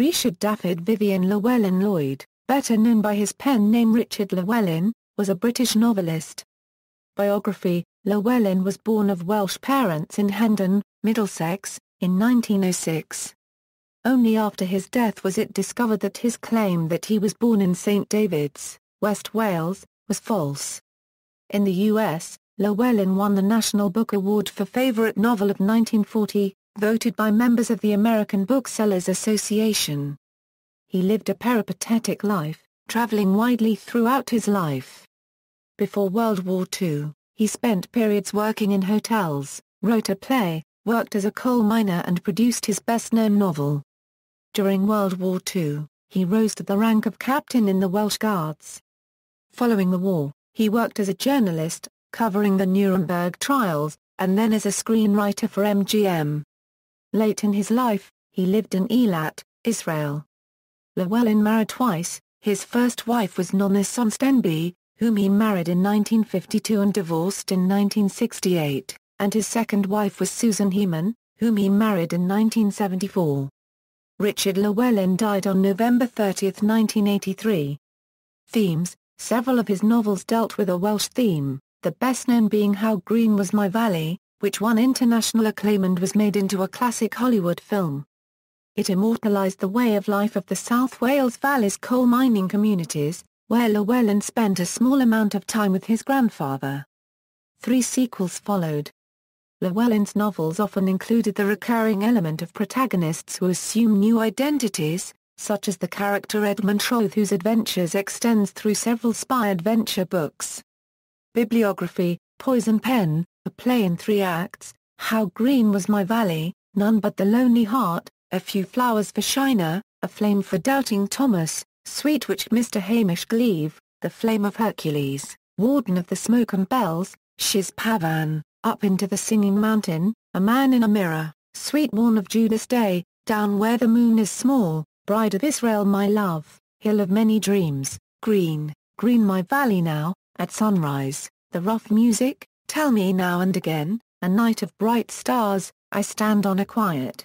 Richard Dafydd Vivian Llewellyn Lloyd, better known by his pen name Richard Llewellyn, was a British novelist. Biography Llewellyn was born of Welsh parents in Hendon, Middlesex, in 1906. Only after his death was it discovered that his claim that he was born in St David's, West Wales, was false. In the U.S., Llewellyn won the National Book Award for Favorite Novel of 1940, voted by members of the American Booksellers Association. He lived a peripatetic life, traveling widely throughout his life. Before World War II, he spent periods working in hotels, wrote a play, worked as a coal miner and produced his best-known novel. During World War II, he rose to the rank of captain in the Welsh Guards. Following the war, he worked as a journalist, covering the Nuremberg trials, and then as a screenwriter for MGM. Late in his life, he lived in Eilat, Israel. Llewellyn married twice, his first wife was Nonna Sonstenby, whom he married in 1952 and divorced in 1968, and his second wife was Susan Heman, whom he married in 1974. Richard Llewellyn died on November 30, 1983. Themes Several of his novels dealt with a Welsh theme, the best known being How Green Was My Valley, which won international acclaim and was made into a classic Hollywood film. It immortalized the way of life of the South Wales Valley's coal mining communities, where Llewellyn spent a small amount of time with his grandfather. Three sequels followed. Llewellyn's novels often included the recurring element of protagonists who assume new identities, such as the character Edmund Troth whose adventures extends through several spy adventure books. Bibliography, Poison Pen, a play in three acts, How Green Was My Valley, None But the Lonely Heart, A Few Flowers for Shiner, A Flame for Doubting Thomas, Sweet Witch Mr. Hamish Gleave, The Flame of Hercules, Warden of the Smoke and Bells, Chez Pavan, up into the Singing Mountain, A Man in a Mirror, Sweet Morn of Judas Day, Down Where the Moon is Small, Bride of Israel My Love, Hill of Many Dreams, Green, Green My Valley Now, At Sunrise, The Rough Music, Tell Me Now and Again, A Night of Bright Stars, I Stand on a Quiet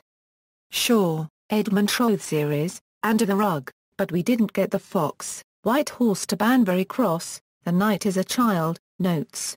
Shore, Edmund Troth series, Under the Rug, But We Didn't Get the Fox, White Horse to Banbury Cross, The Night is a Child, Notes,